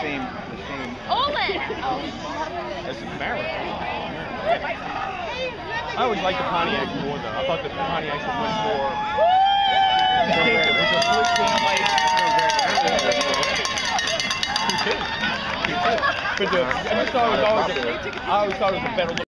same, the same. Olin! That's embarrassing. I always liked the Pontiac more though. I thought the Pontiac was more distinctive. I always, always thought it was a better look.